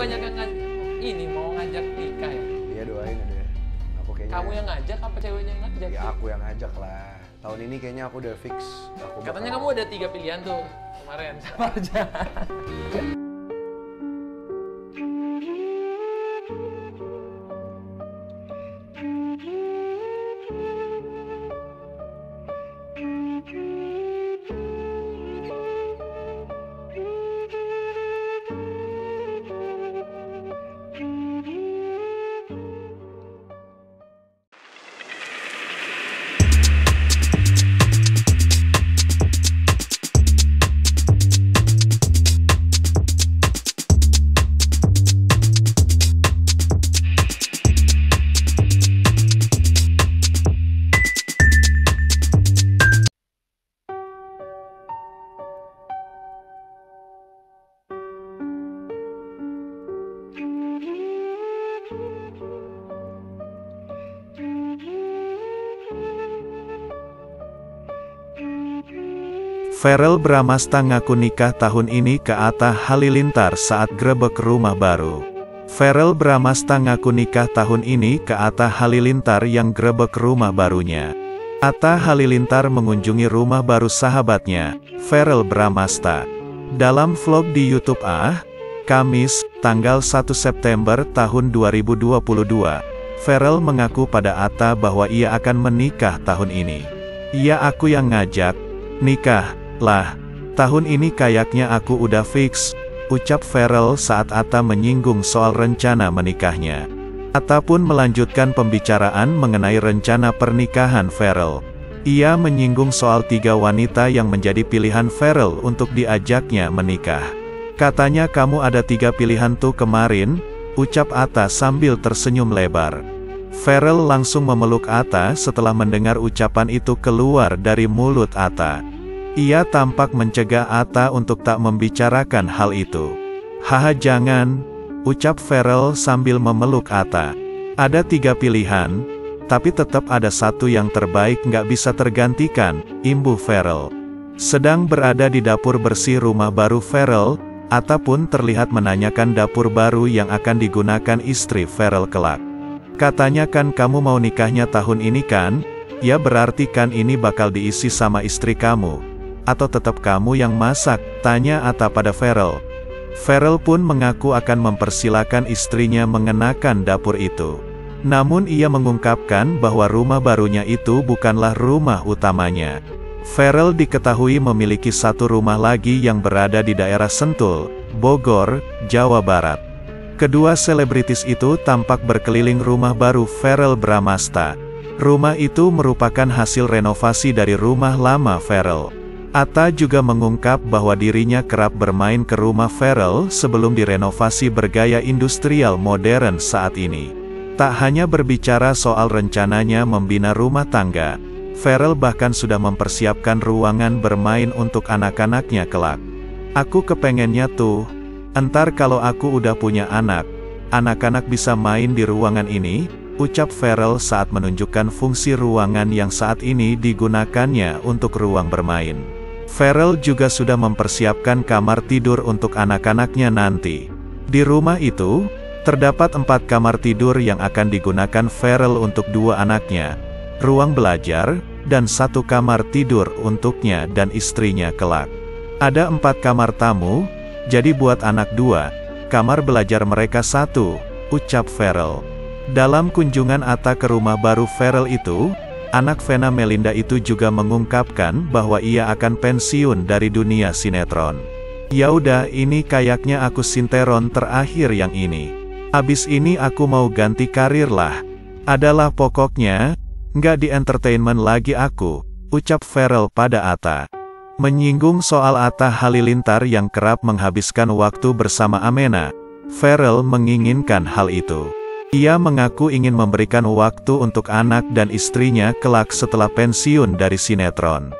banyak yang ngaj- ini mau ngajak nikah ya. Iya doain ya deh. Aku kayaknya. Kamu yang ngajak apa ceweknya yang ngajak? Ya aku yang ngajak lah. Tahun ini kayaknya aku udah fix. Aku Katanya kamu bakal- ada tiga pilihan tuh kemarin sama aja. Ferel Bramasta ngaku nikah tahun ini ke Atta Halilintar saat grebek rumah baru. Ferel Bramasta ngaku nikah tahun ini ke Atta Halilintar yang grebek rumah barunya. Atta Halilintar mengunjungi rumah baru sahabatnya, Ferel Bramasta. Dalam vlog di YouTube Ah, Kamis, tanggal 1 September tahun 2022, Ferel mengaku pada Atta bahwa ia akan menikah tahun ini. Ia aku yang ngajak, nikah, lah, tahun ini kayaknya aku udah fix, ucap Ferel saat Atta menyinggung soal rencana menikahnya. Atta pun melanjutkan pembicaraan mengenai rencana pernikahan Ferel. Ia menyinggung soal tiga wanita yang menjadi pilihan Ferel untuk diajaknya menikah. Katanya kamu ada tiga pilihan tuh kemarin, ucap Atta sambil tersenyum lebar. Ferel langsung memeluk Atta setelah mendengar ucapan itu keluar dari mulut Atta. Ia tampak mencegah Atta untuk tak membicarakan hal itu. Haha jangan, ucap Ferel sambil memeluk Atta. Ada tiga pilihan, tapi tetap ada satu yang terbaik nggak bisa tergantikan, imbuh Ferel. Sedang berada di dapur bersih rumah baru Ferel, Atta pun terlihat menanyakan dapur baru yang akan digunakan istri Ferel kelak. Katanya kan kamu mau nikahnya tahun ini kan? Ya berarti kan ini bakal diisi sama istri kamu. Atau tetap kamu yang masak? Tanya Atta pada Ferel. Ferel pun mengaku akan mempersilahkan istrinya mengenakan dapur itu. Namun ia mengungkapkan bahwa rumah barunya itu bukanlah rumah utamanya. Ferel diketahui memiliki satu rumah lagi yang berada di daerah Sentul, Bogor, Jawa Barat. Kedua selebritis itu tampak berkeliling rumah baru Ferel Bramasta. Rumah itu merupakan hasil renovasi dari rumah lama Ferel. Atta juga mengungkap bahwa dirinya kerap bermain ke rumah Ferel sebelum direnovasi bergaya industrial modern saat ini. Tak hanya berbicara soal rencananya membina rumah tangga, Ferel bahkan sudah mempersiapkan ruangan bermain untuk anak-anaknya kelak. Aku kepengennya tuh, entar kalau aku udah punya anak, anak-anak bisa main di ruangan ini, ucap Ferel saat menunjukkan fungsi ruangan yang saat ini digunakannya untuk ruang bermain. Ferel juga sudah mempersiapkan kamar tidur untuk anak-anaknya nanti. Di rumah itu, terdapat empat kamar tidur yang akan digunakan Ferel untuk dua anaknya, ruang belajar, dan satu kamar tidur untuknya dan istrinya kelak. Ada empat kamar tamu, jadi buat anak dua, kamar belajar mereka satu, ucap Ferel. Dalam kunjungan Atta ke rumah baru Ferel itu, anak Vena Melinda itu juga mengungkapkan bahwa ia akan pensiun dari dunia sinetron. Ya udah, ini kayaknya aku sinteron terakhir yang ini. Abis ini aku mau ganti karir lah. Adalah pokoknya, nggak di entertainment lagi aku, ucap Ferel pada Atta. Menyinggung soal Atta Halilintar yang kerap menghabiskan waktu bersama Amena, Ferel menginginkan hal itu. Ia mengaku ingin memberikan waktu untuk anak dan istrinya kelak setelah pensiun dari sinetron.